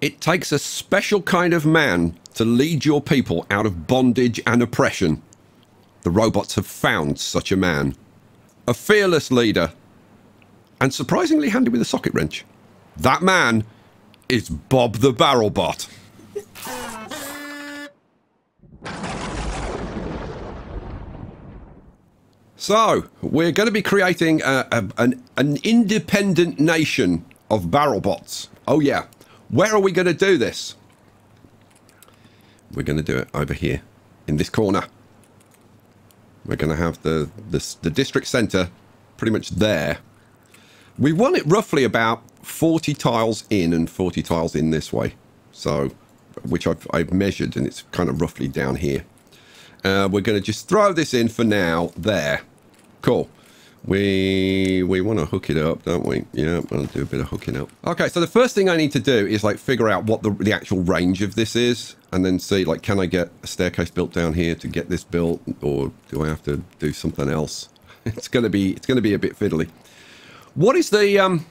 It takes a special kind of man to lead your people out of bondage and oppression. The robots have found such a man. A fearless leader. And surprisingly handy with a socket wrench. That man is Bob the Barrelbot. So, we're going to be creating a, a, an, an independent nation of barrelbots. Oh yeah. Where are we going to do this? We're going to do it over here, in this corner. We're going to have the, the, the district centre pretty much there. We want it roughly about 40 tiles in and 40 tiles in this way. So, which I've, I've measured and it's kind of roughly down here. Uh, we're going to just throw this in for now there. Cool. We we want to hook it up, don't we? Yeah, I'll do a bit of hooking up. Okay, so the first thing I need to do is like figure out what the, the actual range of this is and then see like can I get a staircase built down here to get this built or do I have to do something else? It's going to be it's going to be a bit fiddly. What is the um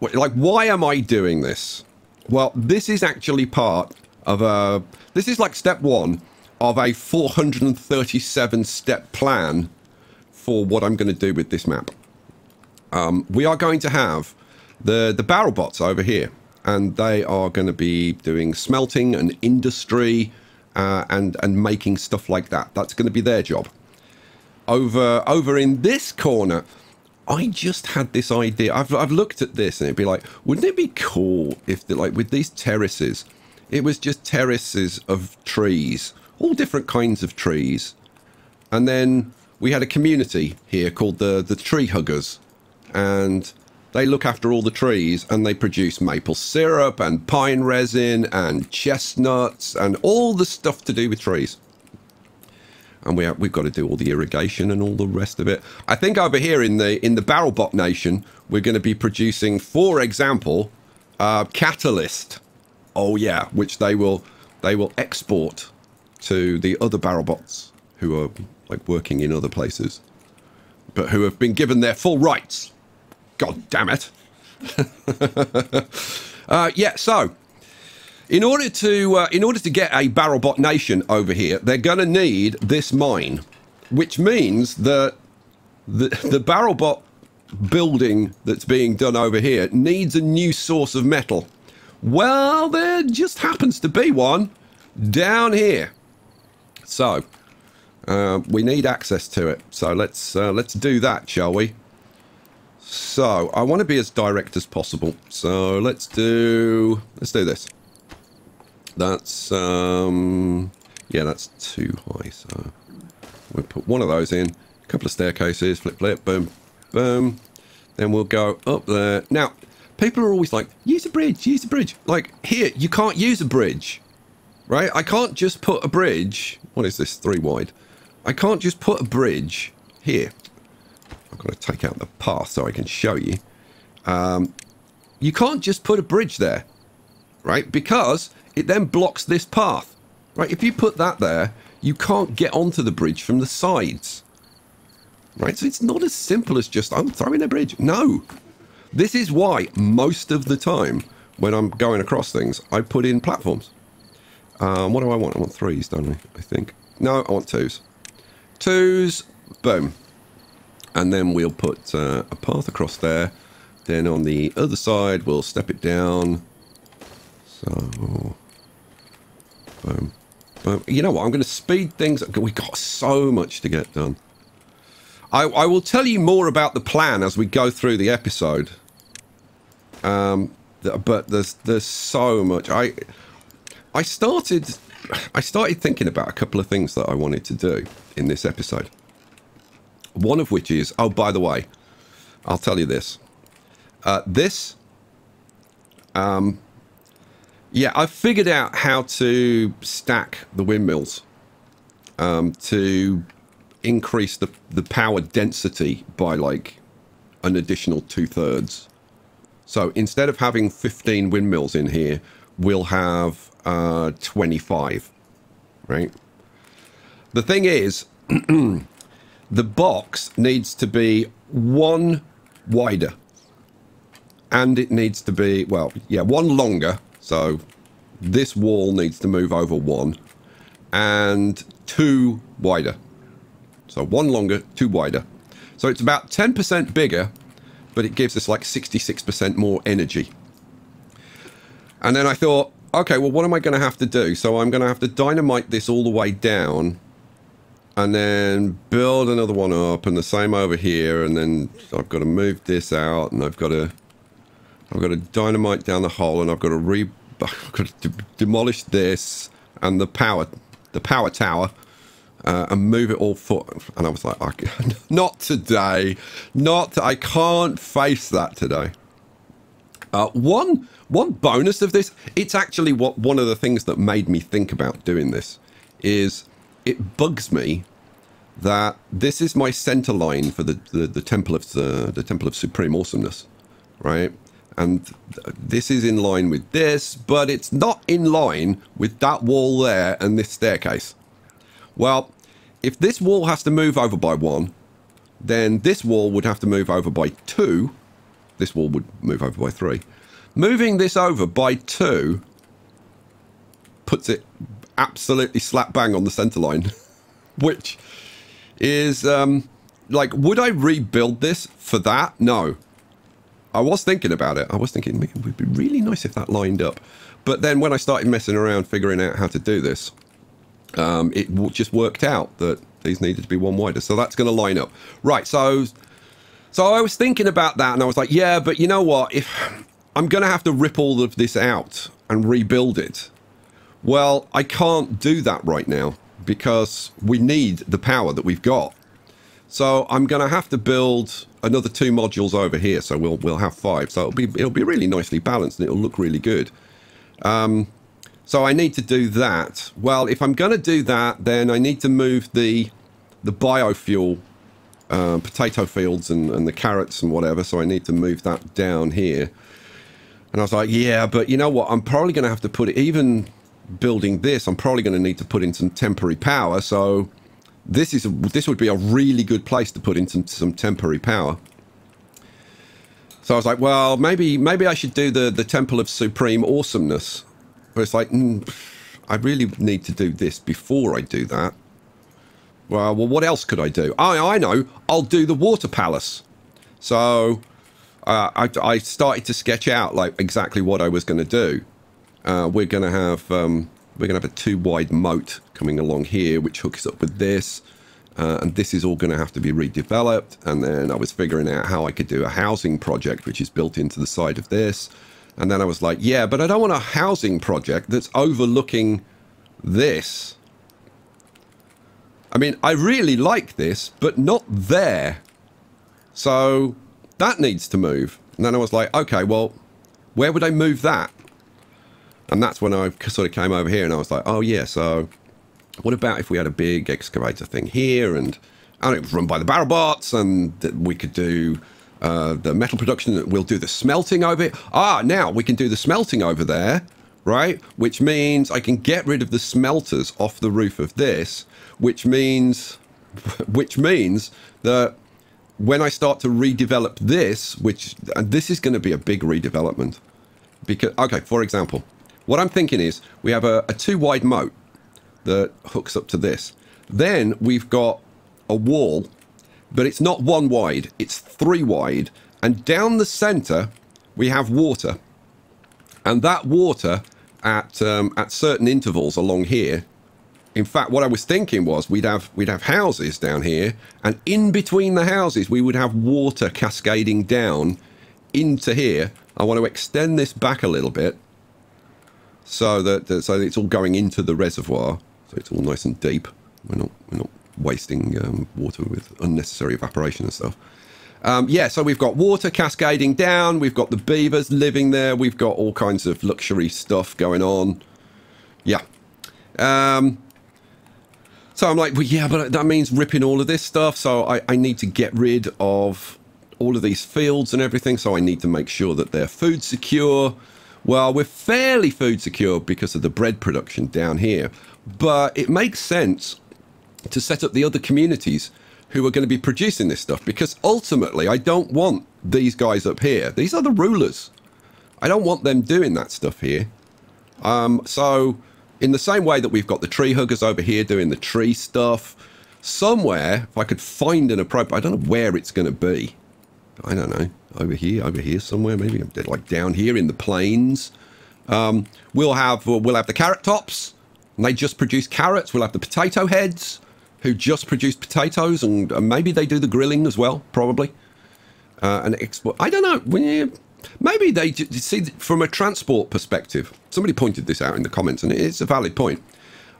like why am I doing this? Well, this is actually part of a this is like step 1 of a 437 step plan for what I'm going to do with this map. Um, we are going to have the, the barrel bots over here, and they are going to be doing smelting and industry uh, and, and making stuff like that. That's going to be their job. Over, over in this corner, I just had this idea. I've, I've looked at this and it'd be like, wouldn't it be cool if, the, like, with these terraces, it was just terraces of trees, all different kinds of trees. And then we had a community here called the the tree huggers and they look after all the trees and they produce maple syrup and pine resin and chestnuts and all the stuff to do with trees. And we have, we've got to do all the irrigation and all the rest of it. I think over here in the in the barrelbot nation we're going to be producing for example uh, catalyst. Oh yeah which they will they will export to the other barrelbots who are like working in other places, but who have been given their full rights. God damn it. uh, yeah, so in order to uh, in order to get a barrelbot nation over here, they're going to need this mine, which means that the the barrelbot building that's being done over here needs a new source of metal. Well, there just happens to be one down here. So uh, we need access to it, so let's uh, let's do that, shall we? So I want to be as direct as possible. So let's do let's do this. That's um yeah, that's too high. So we'll put one of those in. A couple of staircases, flip, flip, boom, boom. Then we'll go up there. Now, people are always like, use a bridge, use a bridge. Like here, you can't use a bridge, right? I can't just put a bridge. What is this? Three wide. I can't just put a bridge here. I've got to take out the path so I can show you. Um, you can't just put a bridge there, right? Because it then blocks this path, right? If you put that there, you can't get onto the bridge from the sides, right? So it's not as simple as just, I'm throwing a bridge. No. This is why most of the time when I'm going across things, I put in platforms. Um, what do I want? I want threes, don't I? I think. No, I want twos twos, boom. And then we'll put uh, a path across there. Then on the other side, we'll step it down. So, boom. boom. You know what? I'm going to speed things. We've got so much to get done. I, I will tell you more about the plan as we go through the episode. Um, but there's there's so much. I I started I started thinking about a couple of things that I wanted to do in this episode. One of which is, oh, by the way, I'll tell you this. Uh, this, um, yeah, I've figured out how to stack the windmills um, to increase the, the power density by like an additional two thirds. So instead of having 15 windmills in here, we'll have uh, 25, right? The thing is, the box needs to be one wider. And it needs to be, well, yeah, one longer. So this wall needs to move over one and two wider. So one longer, two wider. So it's about 10% bigger, but it gives us like 66% more energy. And then I thought, okay, well, what am I going to have to do? So I'm going to have to dynamite this all the way down and then build another one up and the same over here. And then I've got to move this out and I've got to, I've got to dynamite down the hole and I've got to re, I've got to demolish this and the power, the power tower. Uh, and move it all foot. And I was like, not today. Not, I can't face that today. Uh, one one bonus of this, it's actually what one of the things that made me think about doing this is it bugs me that this is my center line for the, the, the temple of the, the temple of supreme awesomeness, right? And this is in line with this, but it's not in line with that wall there and this staircase. Well, if this wall has to move over by one, then this wall would have to move over by two. This wall would move over by three. Moving this over by two puts it absolutely slap bang on the center line, which is um, like, would I rebuild this for that? No. I was thinking about it. I was thinking it would be really nice if that lined up. But then when I started messing around figuring out how to do this, um, it just worked out that these needed to be one wider. So that's going to line up. Right, so so I was thinking about that and I was like, yeah, but you know what? If I'm going to have to rip all of this out and rebuild it. Well, I can't do that right now because we need the power that we've got. So I'm going to have to build another two modules over here. So we'll we'll have five. So it'll be it'll be really nicely balanced and it'll look really good. Um, so I need to do that. Well, if I'm going to do that, then I need to move the the biofuel uh, potato fields and, and the carrots and whatever. So I need to move that down here. And I was like, yeah, but you know what? I'm probably going to have to put it, even building this, I'm probably going to need to put in some temporary power. So this is a, this would be a really good place to put in some, some temporary power. So I was like, well, maybe maybe I should do the, the Temple of Supreme Awesomeness. But it's like, mm, I really need to do this before I do that. Well, well, what else could I do? I, I know. I'll do the Water Palace. So uh, I, I, started to sketch out like exactly what I was going to do. Uh, we're going to have um, we're going to have a two wide moat coming along here, which hooks up with this. Uh, and this is all going to have to be redeveloped. And then I was figuring out how I could do a housing project, which is built into the side of this. And then I was like, yeah, but I don't want a housing project that's overlooking this. I mean, I really like this, but not there. So that needs to move. And then I was like, okay, well, where would I move that? And that's when I sort of came over here and I was like, oh, yeah, so what about if we had a big excavator thing here and, and it was run by the barrel bots and we could do uh, the metal production, we'll do the smelting over it. Ah, now we can do the smelting over there, right? Which means I can get rid of the smelters off the roof of this, which means, which means that when I start to redevelop this, which and this is going to be a big redevelopment, because okay, for example, what I'm thinking is we have a, a two wide moat that hooks up to this. Then we've got a wall, but it's not one wide; it's three wide, and down the center we have water, and that water at um, at certain intervals along here in fact, what I was thinking was we'd have we'd have houses down here, and in between the houses we would have water cascading down into here. I want to extend this back a little bit so that, so it's all going into the reservoir, so it's all nice and deep. We're not we're not wasting um, water with unnecessary evaporation and stuff. Um, yeah, so we've got water cascading down. We've got the beavers living there. We've got all kinds of luxury stuff going on. Yeah. Um, so I'm like, well, yeah, but that means ripping all of this stuff. So I, I need to get rid of all of these fields and everything. So I need to make sure that they're food secure. Well, we're fairly food secure because of the bread production down here. But it makes sense to set up the other communities who are going to be producing this stuff because ultimately I don't want these guys up here. These are the rulers. I don't want them doing that stuff here. Um, so in the same way that we've got the tree huggers over here doing the tree stuff, somewhere, if I could find an appropriate, I don't know where it's going to be. I don't know, over here, over here somewhere, maybe like down here in the plains. Um, we'll have we'll have the carrot tops, and they just produce carrots. We'll have the potato heads, who just produce potatoes, and, and maybe they do the grilling as well, probably. Uh, and export. I don't know. Maybe they see from a transport perspective. Somebody pointed this out in the comments, and it's a valid point.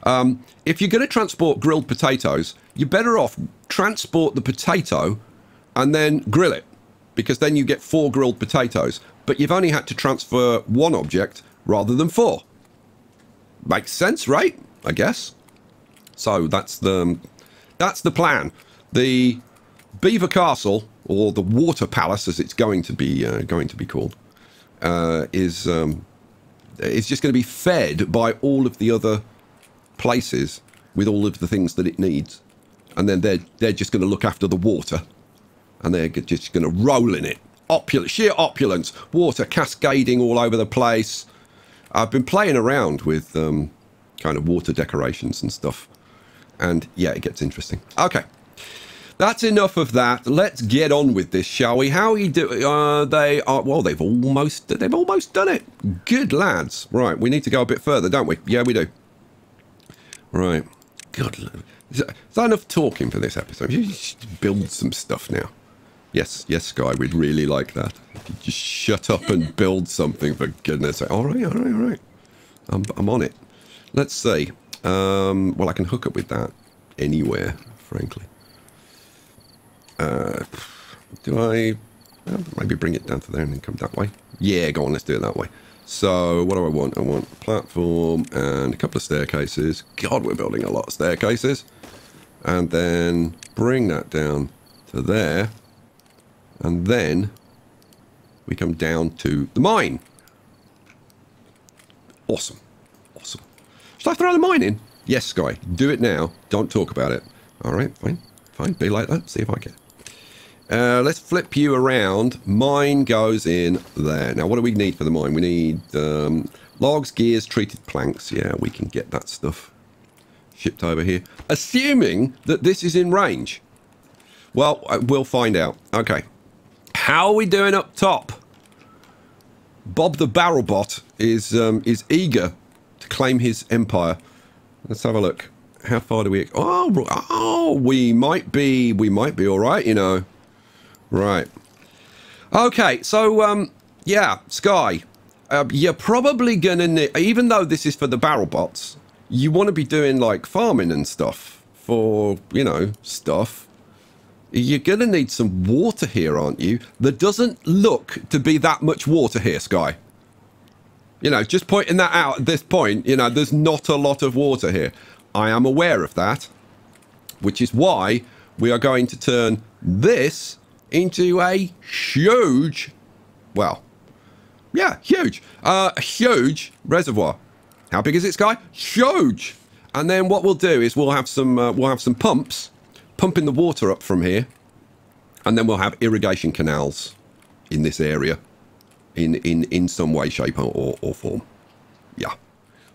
Um, if you're going to transport grilled potatoes, you're better off transport the potato and then grill it, because then you get four grilled potatoes. But you've only had to transfer one object rather than four. Makes sense, right? I guess. So that's the that's the plan. The Beaver Castle, or the Water Palace, as it's going to be uh, going to be called, uh, is um, just going to be fed by all of the other places with all of the things that it needs, and then they're they're just going to look after the water, and they're just going to roll in it. Opulence, sheer opulence, water cascading all over the place. I've been playing around with um, kind of water decorations and stuff, and yeah, it gets interesting. Okay, that's enough of that. Let's get on with this, shall we? How are you doing? Uh, they are well. They've almost they've almost done it. Good lads. Right, we need to go a bit further, don't we? Yeah, we do. Right. God, is that enough talking for this episode? You should build some stuff now. Yes, yes, Skye, we'd really like that. Just shut up and build something, for goodness sake. All right, all right, all right. I'm, I'm on it. Let's see. Um, well, I can hook up with that anywhere, frankly. Uh, do I... Well, maybe bring it down to there and then come that way. Yeah, go on, let's do it that way. So what do I want? I want a platform and a couple of staircases. God, we're building a lot of staircases. And then bring that down to there. And then we come down to the mine. Awesome. Awesome. Should I throw the mine in? Yes, Skye. Do it now. Don't talk about it. All right, fine. Fine. Be like that. See if I can. Uh, let's flip you around. Mine goes in there. Now, what do we need for the mine? We need um, logs, gears, treated planks. Yeah, we can get that stuff shipped over here. Assuming that this is in range. Well, uh, we'll find out. Okay. How are we doing up top? Bob the Barrelbot is um, is eager to claim his empire. Let's have a look. How far do we? Oh, oh, we might be. We might be all right. You know. Right. Okay, so, um, yeah, Skye, uh, you're probably gonna need, even though this is for the barrel bots, you want to be doing, like, farming and stuff for, you know, stuff. You're gonna need some water here, aren't you? There doesn't look to be that much water here, Skye. You know, just pointing that out at this point, you know, there's not a lot of water here. I am aware of that, which is why we are going to turn this into a huge, well, yeah, huge, uh, huge reservoir. How big is it, Skye? Huge. And then what we'll do is we'll have some uh, we'll have some pumps pumping the water up from here, and then we'll have irrigation canals in this area, in in in some way, shape, or or form. Yeah,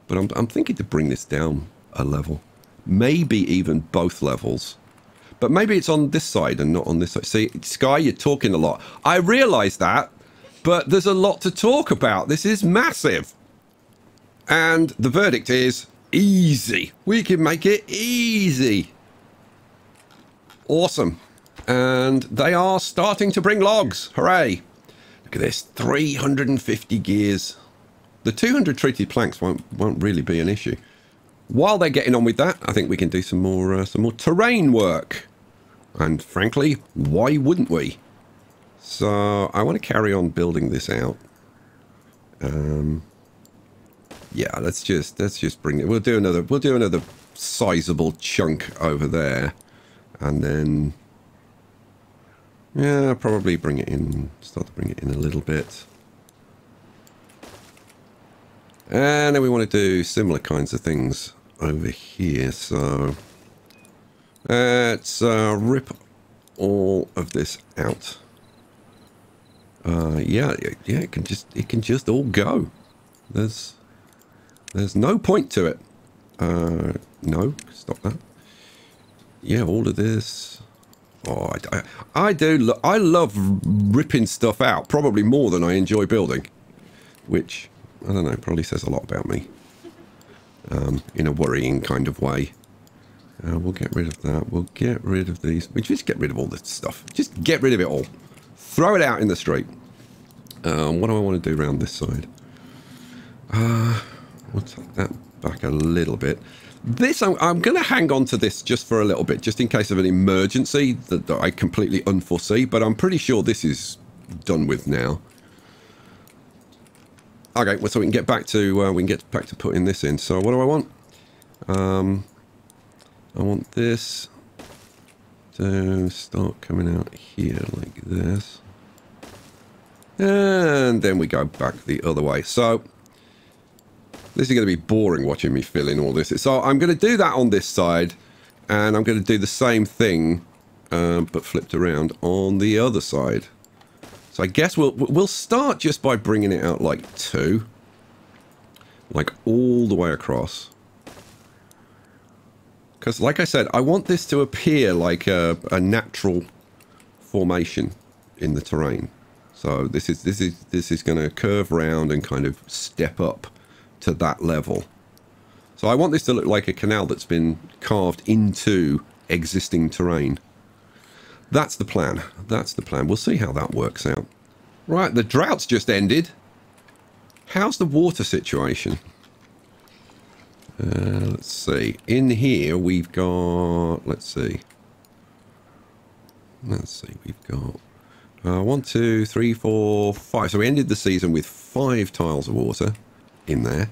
but I'm I'm thinking to bring this down a level, maybe even both levels but maybe it's on this side and not on this side. See, Skye, you're talking a lot. I realise that, but there's a lot to talk about. This is massive. And the verdict is easy. We can make it easy. Awesome. And they are starting to bring logs. Hooray. Look at this. 350 gears. The 200 treated planks won't, won't really be an issue. While they're getting on with that, I think we can do some more uh, some more terrain work. And frankly, why wouldn't we? So I want to carry on building this out. Um, yeah, let's just let's just bring it. We'll do another. We'll do another sizable chunk over there, and then yeah, probably bring it in. Start to bring it in a little bit. And then we want to do similar kinds of things over here. So Let's uh, rip all of this out. Uh, yeah, yeah, it can just it can just all go. There's There's no point to it. Uh, no, stop that. Yeah, all of this. Oh, I, I, do. I love ripping stuff out, probably more than I enjoy building, which I don't know, probably says a lot about me um, in a worrying kind of way. Uh, we'll get rid of that. We'll get rid of these. We just get rid of all this stuff. Just get rid of it all. Throw it out in the street. Um, what do I want to do around this side? Uh, we'll take that back a little bit. This, I'm, I'm going to hang on to this just for a little bit, just in case of an emergency that, that I completely unforesee, but I'm pretty sure this is done with now. Okay, well, so we can get back to uh, we can get back to putting this in. So what do I want? Um, I want this to start coming out here like this. And then we go back the other way. So this is going to be boring watching me fill in all this. So I'm going to do that on this side. And I'm going to do the same thing, um, but flipped around on the other side. So I guess we'll we'll start just by bringing it out like two. Like all the way across. Because like I said, I want this to appear like a, a natural formation in the terrain. So this is this is this is going to curve round and kind of step up to that level. So I want this to look like a canal that's been carved into existing terrain. That's the plan. That's the plan. We'll see how that works out. Right, the drought's just ended. How's the water situation? Uh, let's see. In here, we've got... Let's see. Let's see. We've got... Uh, one, two, three, four, five. So we ended the season with five tiles of water in there.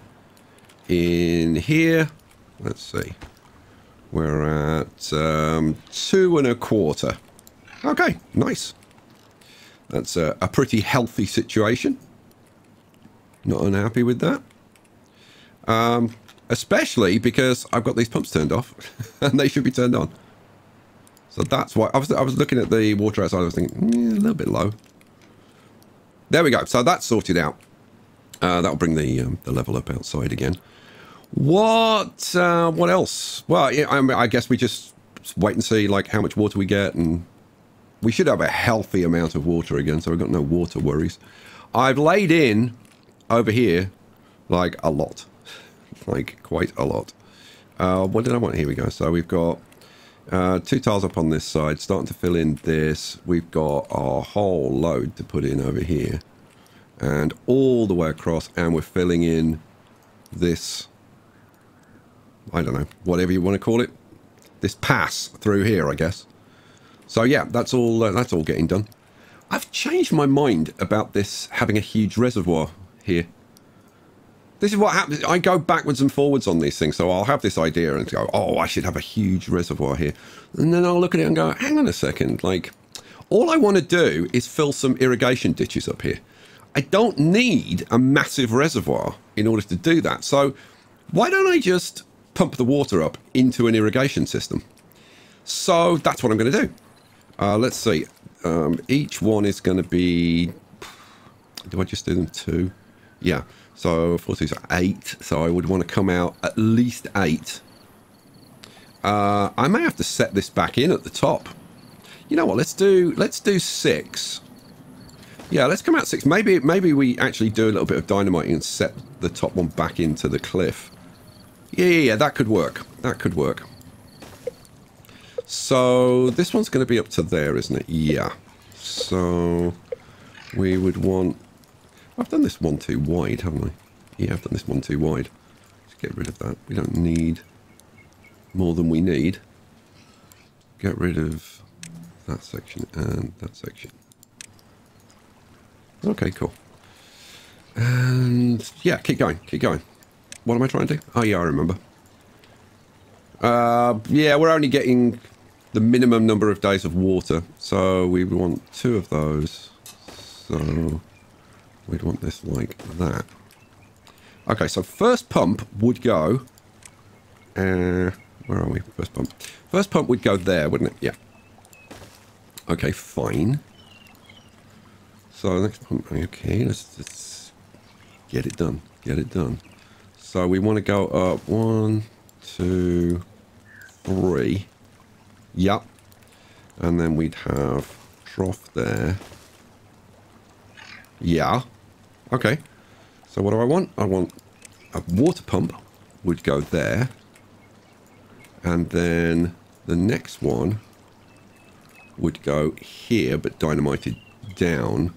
In here, let's see. We're at um, two and a quarter. Okay, nice. That's a, a pretty healthy situation. Not unhappy with that. Um, especially because I've got these pumps turned off and they should be turned on. So that's why I was, I was looking at the water outside. I was thinking mm, a little bit low. There we go. So that's sorted out. Uh, that'll bring the um, the level up outside again. What uh, what else? Well, I, I guess we just wait and see like how much water we get, and we should have a healthy amount of water again. So we've got no water worries. I've laid in over here like a lot like quite a lot. Uh, what did I want? Here we go. So we've got uh, two tiles up on this side, starting to fill in this. We've got our whole load to put in over here. And all the way across, and we're filling in this, I don't know, whatever you want to call it. This pass through here, I guess. So yeah, that's all, uh, that's all getting done. I've changed my mind about this having a huge reservoir here. This is what happens. I go backwards and forwards on these things. So I'll have this idea and go, oh, I should have a huge reservoir here. And then I'll look at it and go, hang on a second. Like, all I want to do is fill some irrigation ditches up here. I don't need a massive reservoir in order to do that. So why don't I just pump the water up into an irrigation system? So that's what I'm going to do. Uh, let's see. Um, each one is going to be... Do I just do them two? Yeah. So 40 is 8. So I would want to come out at least 8. Uh, I may have to set this back in at the top. You know what? Let's do let's do 6. Yeah, let's come out 6. Maybe maybe we actually do a little bit of dynamiting and set the top one back into the cliff. Yeah, yeah, yeah, that could work. That could work. So this one's going to be up to there, isn't it? Yeah. So we would want I've done this one too wide, haven't I? Yeah, I've done this one too wide. Let's get rid of that. We don't need more than we need. Get rid of that section and that section. Okay, cool. And yeah, keep going, keep going. What am I trying to do? Oh yeah, I remember. Uh, yeah, we're only getting the minimum number of days of water, so we want two of those. So We'd want this like that. Okay, so first pump would go... Uh, where are we? First pump. First pump would go there, wouldn't it? Yeah. Okay, fine. So next pump, okay, let's, let's get it done. Get it done. So we want to go up one, two, three. Yep. And then we'd have trough there. Yeah. Okay. So what do I want? I want a water pump would go there. And then the next one would go here, but dynamited down.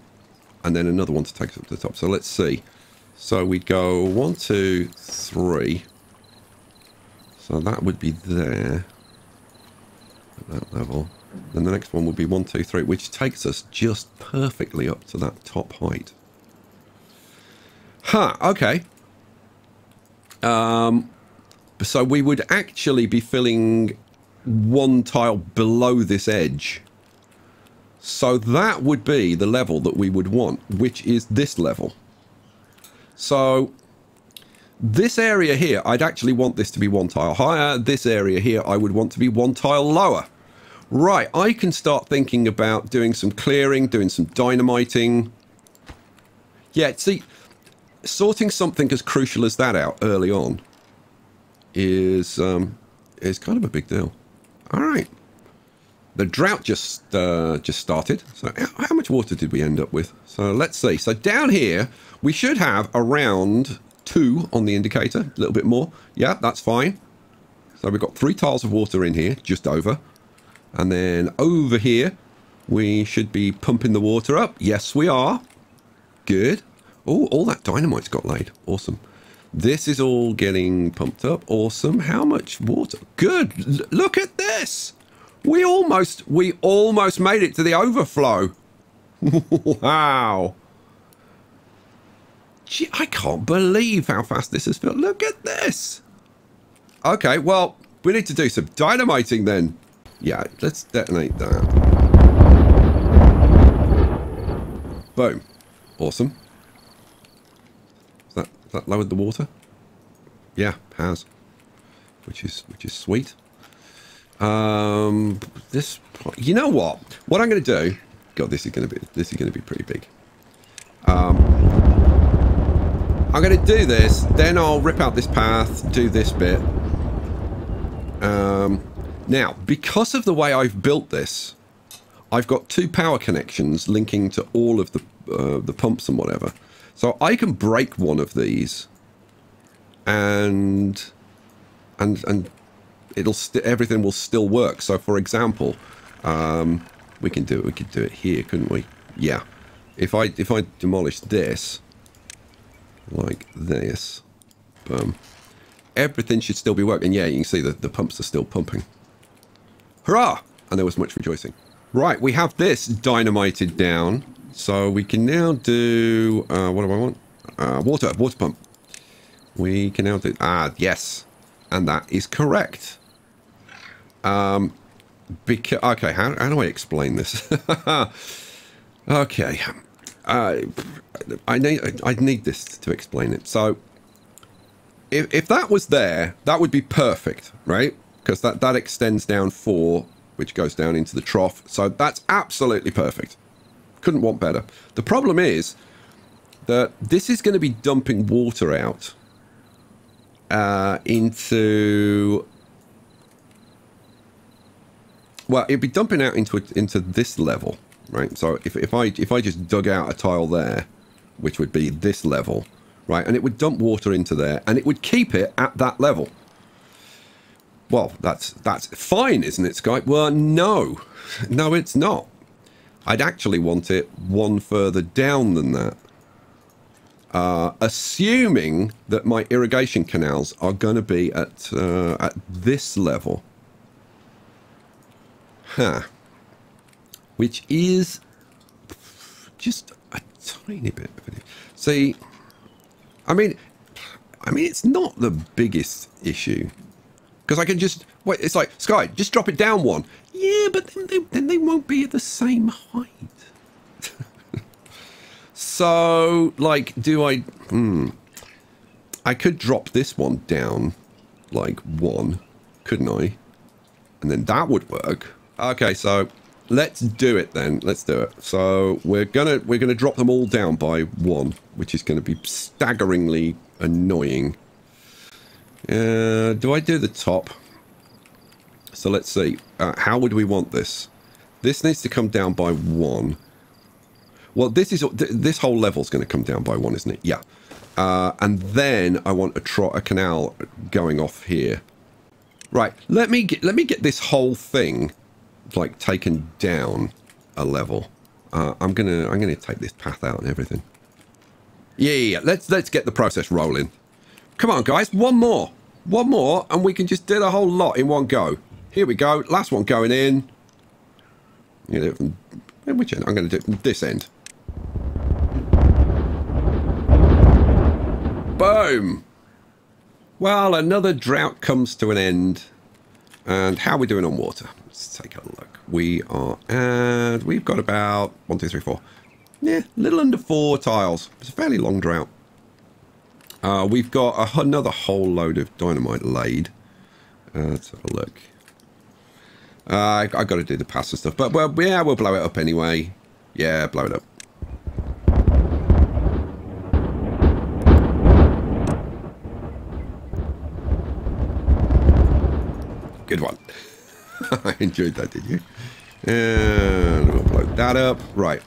And then another one to take us up to the top. So let's see. So we'd go one, two, three. So that would be there at that level. Then the next one would be one, two, three, which takes us just perfectly up to that top height. Huh, okay. Um, so we would actually be filling one tile below this edge. So that would be the level that we would want, which is this level. So this area here, I'd actually want this to be one tile higher. This area here, I would want to be one tile lower. Right, I can start thinking about doing some clearing, doing some dynamiting. Yeah, see, sorting something as crucial as that out early on is um, is kind of a big deal. All right. The drought just uh, just started. So how much water did we end up with? So let's see. So down here, we should have around two on the indicator, a little bit more. Yeah, that's fine. So we've got three tiles of water in here, just over. And then over here, we should be pumping the water up. Yes, we are. Good. Oh, all that dynamite's got laid. Awesome. This is all getting pumped up. Awesome. How much water? Good. L look at this. We almost, we almost made it to the overflow. wow. Gee, I can't believe how fast this has filled. Look at this. Okay, well, we need to do some dynamiting then. Yeah, let's detonate that. Boom. Awesome That that lowered the water? Yeah, has. Which is which is sweet. Um, this, you know what? What I'm going to do? God, this is going to be this is going to be pretty big. Um, I'm going to do this, then I'll rip out this path, do this bit. Um, now, because of the way I've built this, I've got two power connections linking to all of the uh, the pumps and whatever. So I can break one of these and and and it'll everything will still work. So for example, um, we can do it. We could do it here, couldn't we? Yeah. If I if I demolish this like this, boom, everything should still be working. Yeah, you can see that the pumps are still pumping. Hurrah! And there was much rejoicing. Right, we have this dynamited down. So we can now do, uh, what do I want? Uh, water, water pump. We can now do, ah, yes. And that is correct. Um, because, okay, how, how do I explain this? okay. Uh, I need, I need this to explain it. So, if, if that was there, that would be perfect, right? Because that, that extends down four, which goes down into the trough. So that's absolutely perfect. Couldn't want better. The problem is that this is going to be dumping water out uh, into... Well, it'd be dumping out into into this level, right? So if, if I if I just dug out a tile there, which would be this level, right, and it would dump water into there, and it would keep it at that level. Well, that's that's fine, isn't it, Skye? Well, no, no, it's not. I'd actually want it one further down than that. Uh, assuming that my irrigation canals are going to be at, uh, at this level. Huh. Which is just a tiny bit See, I mean, I mean, it's not the biggest issue. Because I can just, wait, it's like, Skye, just drop it down one. Yeah, but then they, then they won't be at the same height. so, like, do I... Hmm. I could drop this one down, like, one, couldn't I? And then that would work. Okay, so let's do it then. Let's do it. So we're gonna we're gonna drop them all down by one, which is gonna be staggeringly annoying. Uh, do I do the top? So let's see. Uh, how would we want this? This needs to come down by one. Well, this is this whole level is going to come down by one, isn't it? Yeah. Uh, and then I want a, trot, a canal going off here. Right. Let me get let me get this whole thing like taken down a level. Uh, I'm gonna I'm gonna take this path out and everything. Yeah, yeah, yeah. Let's let's get the process rolling. Come on, guys. One more. One more, and we can just do the whole lot in one go. Here we go. Last one going in. You know, which end? I'm to do this end. Boom! Well, another drought comes to an end. And how are we doing on water? Let's take a look. We are at... We've got about... One, two, three, four. Yeah, a little under four tiles. It's a fairly long drought. Uh, we've got a, another whole load of dynamite laid. Uh, let's have a look. Uh, I, I got to do the pasta stuff, but well, yeah, we'll blow it up anyway. Yeah, blow it up. Good one. I enjoyed that, did you? And we'll blow that up. Right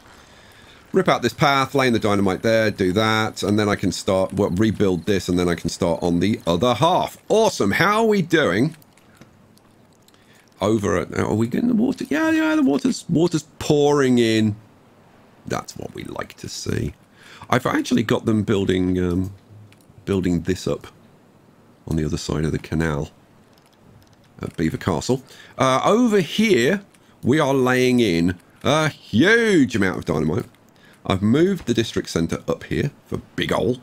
rip out this path, laying the dynamite there, do that, and then I can start, well, rebuild this, and then I can start on the other half. Awesome. How are we doing? Over at, are we getting the water? Yeah, yeah, the water's, water's pouring in. That's what we like to see. I've actually got them building, um, building this up on the other side of the canal at Beaver Castle. Uh, over here, we are laying in a huge amount of dynamite. I've moved the district centre up here for Big Ol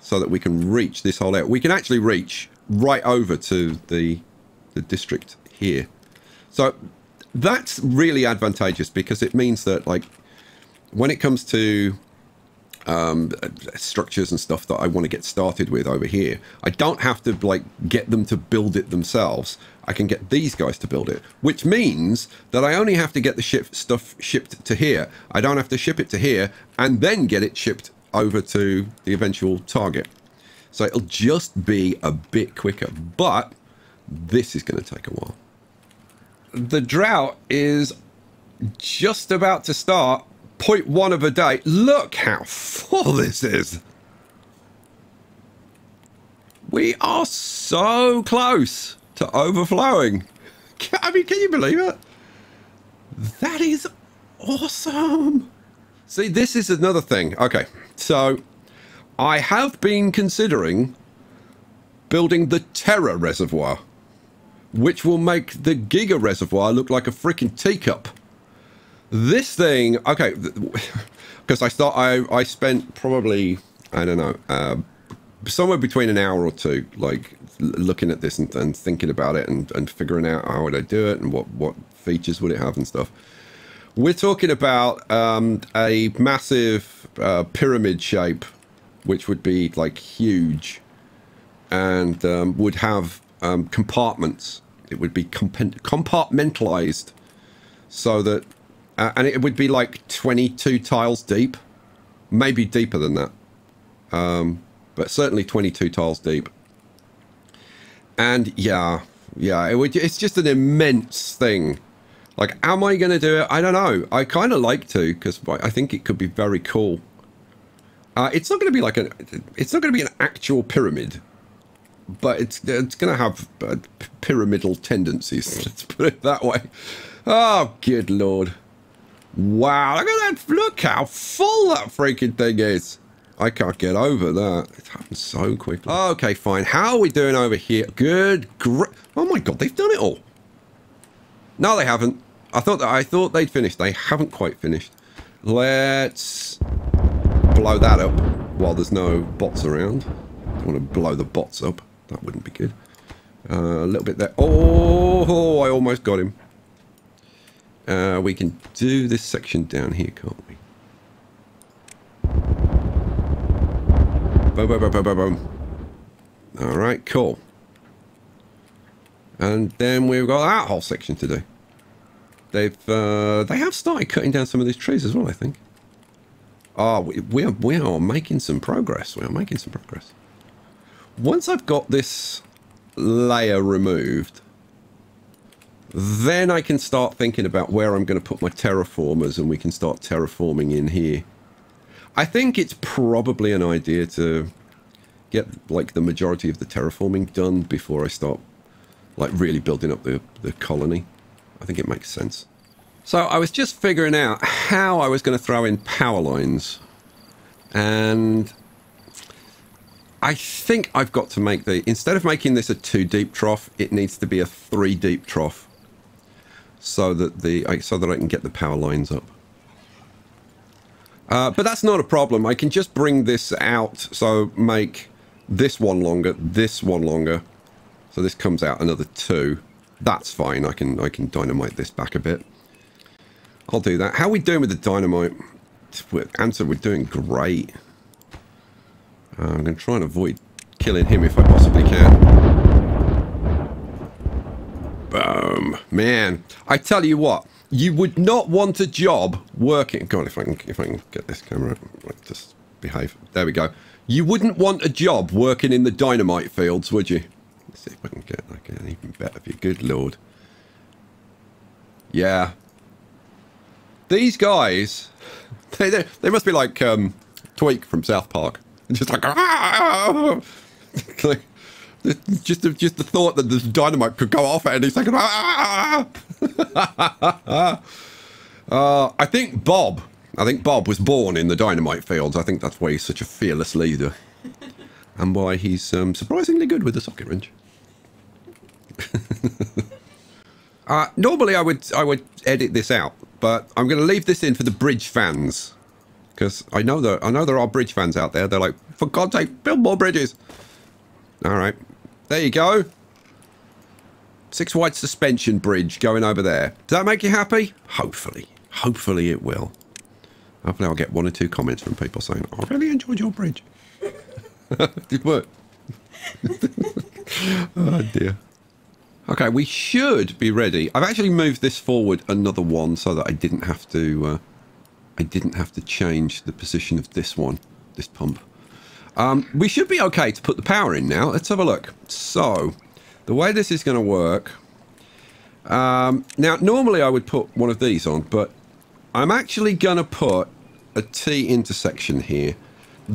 so that we can reach this whole area. We can actually reach right over to the, the district here. So that's really advantageous because it means that like when it comes to um, structures and stuff that I want to get started with over here. I don't have to like get them to build it themselves. I can get these guys to build it, which means that I only have to get the ship stuff shipped to here. I don't have to ship it to here and then get it shipped over to the eventual target. So it'll just be a bit quicker, but this is going to take a while. The drought is just about to start 0.1 of a day. Look how full this is. We are so close to overflowing. I mean, can you believe it? That is awesome. See, this is another thing. Okay, so I have been considering building the Terra Reservoir, which will make the Giga Reservoir look like a freaking teacup. This thing, okay, because I thought I I spent probably I don't know uh, somewhere between an hour or two, like looking at this and, and thinking about it and, and figuring out how would I do it and what what features would it have and stuff. We're talking about um, a massive uh, pyramid shape, which would be like huge, and um, would have um, compartments. It would be compartmentalized, so that uh, and it would be like 22 tiles deep. Maybe deeper than that. Um, but certainly 22 tiles deep. And yeah, yeah, it would, it's just an immense thing. Like, am I going to do it? I don't know. I kind of like to because I think it could be very cool. Uh, it's not going to be like a, it's not going to be an actual pyramid, but it's it's going to have uh, pyramidal tendencies. Let's put it that way. Oh, good lord. Wow, look at that. Look how full that freaking thing is. I can't get over that. It happened so quickly. Okay, fine. How are we doing over here? Good. Oh my god, they've done it all. No, they haven't. I thought that I thought they'd finished. They haven't quite finished. Let's blow that up while there's no bots around. I want to blow the bots up. That wouldn't be good. Uh, a little bit there. Oh, I almost got him. Uh, we can do this section down here, can't we? Boom, boom, boom, boom, boom, boom. All right, cool. And then we've got that whole section to do. They've uh, they have started cutting down some of these trees as well, I think. Oh, we, we are we are making some progress. We are making some progress. once I've got this layer removed, then I can start thinking about where I'm going to put my terraformers and we can start terraforming in here. I think it's probably an idea to get like the majority of the terraforming done before I start like really building up the, the colony. I think it makes sense. So I was just figuring out how I was going to throw in power lines. And I think I've got to make the, instead of making this a two deep trough, it needs to be a three deep trough so that the so that I can get the power lines up. Uh, but that's not a problem. I can just bring this out, so make this one longer, this one longer. So this comes out another two. That's fine. I can I can dynamite this back a bit. I'll do that. How are we doing with the dynamite? Answer, we're doing great. Uh, I'm going to try and avoid killing him if I possibly can. Boom. Man, I tell you what, you would not want a job working... God, if I can, if I can get this camera... Just behave. There we go. You wouldn't want a job working in the dynamite fields, would you? Let's see if I can get like an even better view. Good lord. Yeah. These guys, they, they, they must be like um, Tweek from South Park. Just like, ah! just the, just the thought that this dynamite could go off at any second. Ah! uh, I think Bob. I think Bob was born in the dynamite fields. I think that's why he's such a fearless leader, and why he's um, surprisingly good with the socket wrench. uh, normally, I would I would edit this out, but I'm going to leave this in for the bridge fans because I know that I know there are bridge fans out there. They're like, for God's sake, build more bridges. All right, there you go. Six wide suspension bridge going over there. Does that make you happy? Hopefully. Hopefully it will. Hopefully I'll get one or two comments from people saying, I really enjoyed your bridge. Did work. oh dear. Okay, we should be ready. I've actually moved this forward another one so that I didn't have to uh, I didn't have to change the position of this one, this pump. Um, we should be okay to put the power in now. Let's have a look. So, the way this is going to work... Um, now, normally I would put one of these on, but I'm actually going to put a T intersection here,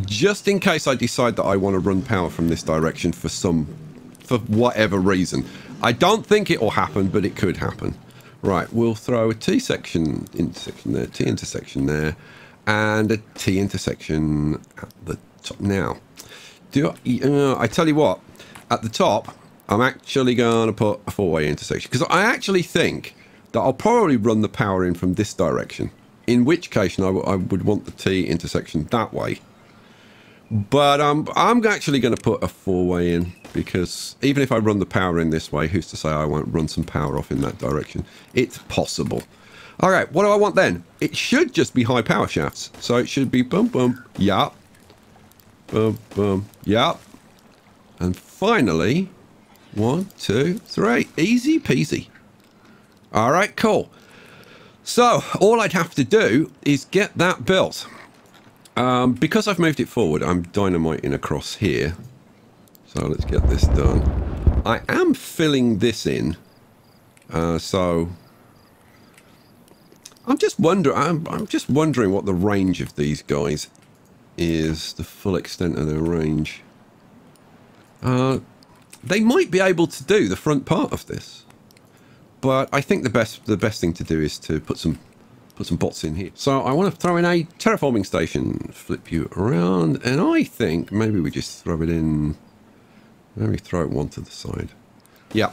just in case I decide that I want to run power from this direction for some, for whatever reason. I don't think it will happen, but it could happen. Right, we'll throw a T section intersection there, T intersection there, and a T intersection at the top. Now, do I, uh, I tell you what, at the top, I'm actually going to put a four-way intersection because I actually think that I'll probably run the power in from this direction. In which case, I, would want the T intersection that way. But um, I'm actually going to put a four-way in because even if I run the power in this way, who's to say I won't run some power off in that direction? It's possible. All right, what do I want then? It should just be high power shafts. So it should be boom, boom, yeah, boom, boom, yep. And finally, one, two, three. Easy peasy. All right, cool. So all I'd have to do is get that built. Um, because I've moved it forward, I'm dynamiting across here. So let's get this done. I am filling this in. Uh, so I'm just wondering. I'm, I'm just wondering what the range of these guys is the full extent of their range. Uh, they might be able to do the front part of this, but I think the best the best thing to do is to put some put some bots in here. So I want to throw in a terraforming station, flip you around, and I think maybe we just throw it in. Maybe throw it one to the side. Yeah.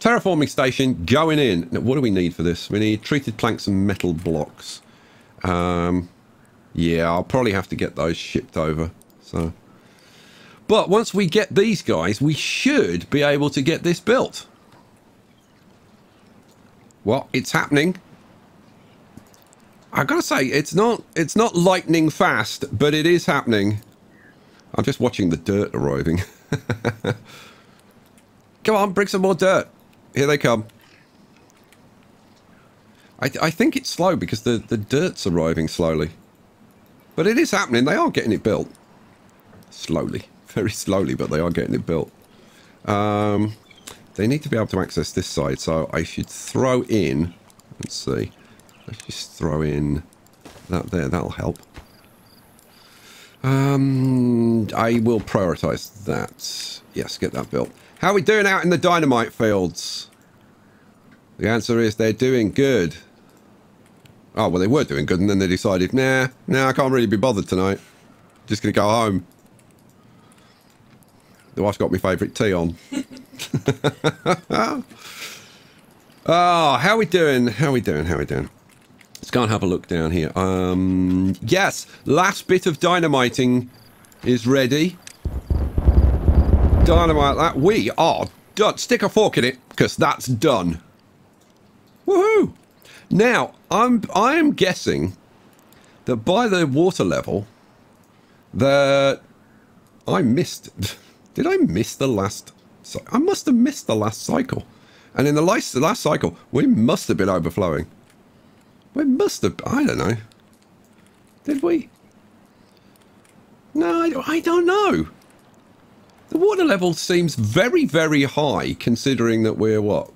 Terraforming station going in. Now, what do we need for this? We need treated planks and metal blocks. Um, yeah, I'll probably have to get those shipped over. So, But once we get these guys, we should be able to get this built. Well, it's happening. I gotta say, it's not it's not lightning fast, but it is happening. I'm just watching the dirt arriving. come on, bring some more dirt. Here they come. I, th I think it's slow because the, the dirt's arriving slowly. But it is happening. They are getting it built. Slowly. very slowly, but they are getting it built. Um, they need to be able to access this side, so I should throw in... Let's see. Let's just throw in that there. That'll help. Um, I will prioritise that. Yes, get that built. How are we doing out in the dynamite fields? The answer is they're doing good. Oh, well, they were doing good, and then they decided, nah, nah, I can't really be bothered tonight. Just going to go home. The wife's got my favourite tea on. oh, how are we doing? How are we doing? How are we doing? Let's go and have a look down here. Um, yes, last bit of dynamiting is ready. Dynamite that. We are done. Stick a fork in it, because that's done. Woohoo! Now, I'm I'm guessing that by the water level that I missed did I miss the last I must have missed the last cycle. And in the last the last cycle, we must have been overflowing. We must have I don't know. Did we? No, I, I don't know. The water level seems very, very high considering that we're what?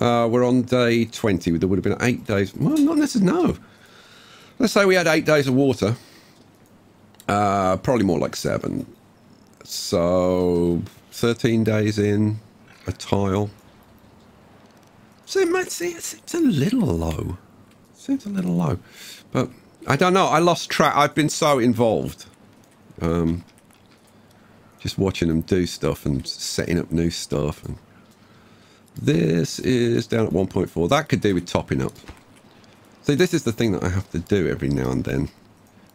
Uh, we're on day 20. There would have been eight days. Well, not necessarily. No. Let's say we had eight days of water. Uh, probably more like seven. So 13 days in, a tile. So it might it seems a little low. Seems a little low. But I don't know. I lost track. I've been so involved. Um, just watching them do stuff and setting up new stuff and this is down at 1.4. That could do with topping up. See, this is the thing that I have to do every now and then.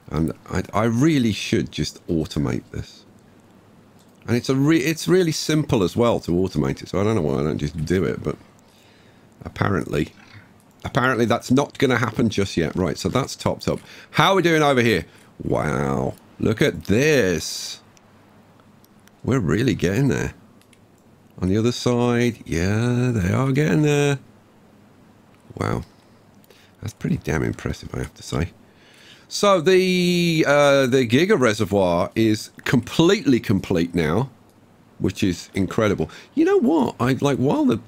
And I, I really should just automate this. And it's a re it's really simple as well to automate it. So I don't know why I don't just do it, but apparently, apparently that's not going to happen just yet. Right, so that's topped up. How are we doing over here? Wow, look at this. We're really getting there. On the other side, yeah, they are getting there. Wow. That's pretty damn impressive, I have to say. So the uh, the Giga Reservoir is completely complete now, which is incredible. You know what? I like while the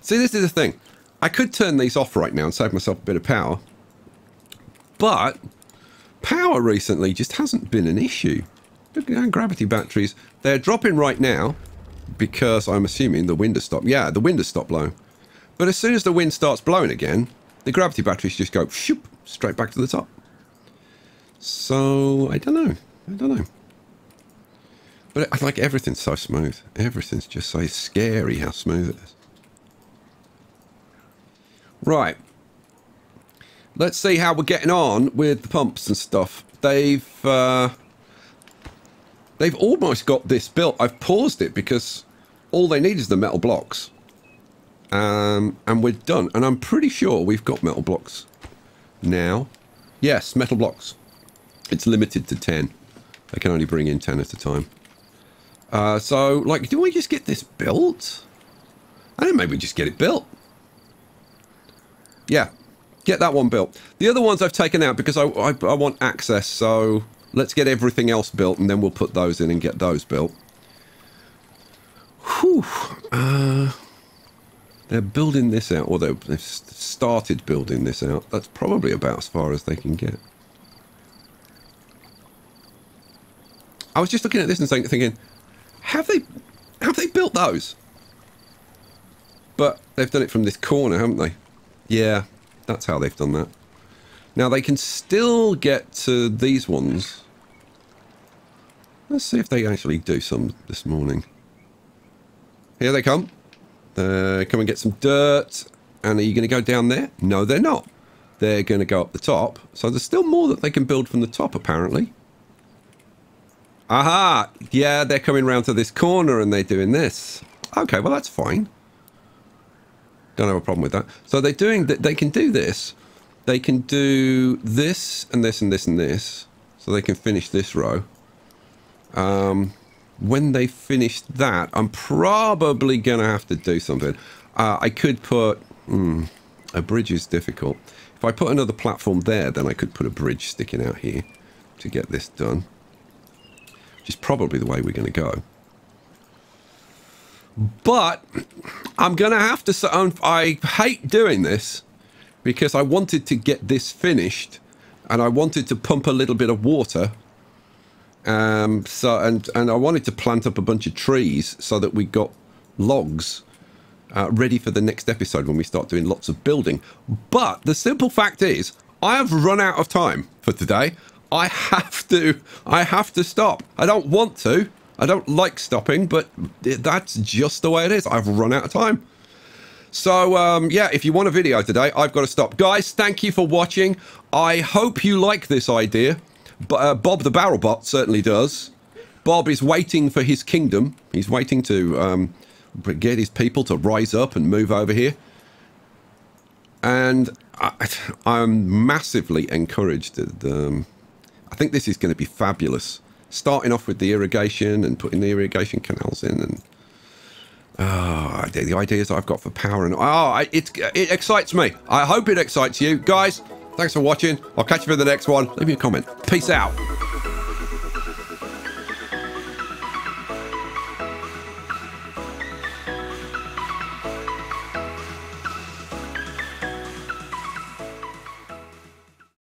see this is the thing. I could turn these off right now and save myself a bit of power, but power recently just hasn't been an issue. Look at our gravity batteries. They're dropping right now because I'm assuming the wind has stopped. Yeah, the wind has stopped blowing. But as soon as the wind starts blowing again, the gravity batteries just go shoop, straight back to the top. So, I don't know. I don't know. But I like everything's so smooth. Everything's just so scary how smooth it is. Right. Let's see how we're getting on with the pumps and stuff. They've uh, They've almost got this built. I've paused it because all they need is the metal blocks. Um, and we're done. And I'm pretty sure we've got metal blocks now. Yes, metal blocks. It's limited to 10. They can only bring in 10 at a time. Uh, so, like, do we just get this built? I think maybe just get it built. Yeah, get that one built. The other ones I've taken out because I, I, I want access, so Let's get everything else built and then we'll put those in and get those built. Whew. Uh, they're building this out, or they've started building this out. That's probably about as far as they can get. I was just looking at this and thinking, have they, have they built those? But they've done it from this corner, haven't they? Yeah, that's how they've done that. Now they can still get to these ones. Let's see if they actually do some this morning. Here they come. Uh, come and get some dirt. And are you going to go down there? No, they're not. They're going to go up the top. So there's still more that they can build from the top, apparently. Aha! Yeah, they're coming round to this corner and they're doing this. Okay, well, that's fine. Don't have a problem with that. So they're doing... They can do this they can do this and this and this and this. So they can finish this row. Um, when they finish that, I'm probably going to have to do something. Uh, I could put... Hmm, a bridge is difficult. If I put another platform there, then I could put a bridge sticking out here to get this done. which is probably the way we're going to go. But I'm going to have to. Um, I hate doing this because I wanted to get this finished and I wanted to pump a little bit of water. Um, so and and I wanted to plant up a bunch of trees so that we got logs uh, ready for the next episode when we start doing lots of building. But the simple fact is, I have run out of time for today. I have to. I have to stop. I don't want to. I don't like stopping, but that's just the way it is. I've run out of time. So, um, yeah, if you want a video today, I've got to stop. Guys, thank you for watching. I hope you like this idea. Uh, Bob the Barrelbot certainly does. Bob is waiting for his kingdom. He's waiting to um, get his people to rise up and move over here. And I, am massively encouraged. Um, I think this is going to be fabulous. Starting off with the irrigation and putting the irrigation canals in and Oh, the ideas I've got for power and oh, it it excites me. I hope it excites you, guys. Thanks for watching. I'll catch you for the next one. Leave me a comment. Peace out.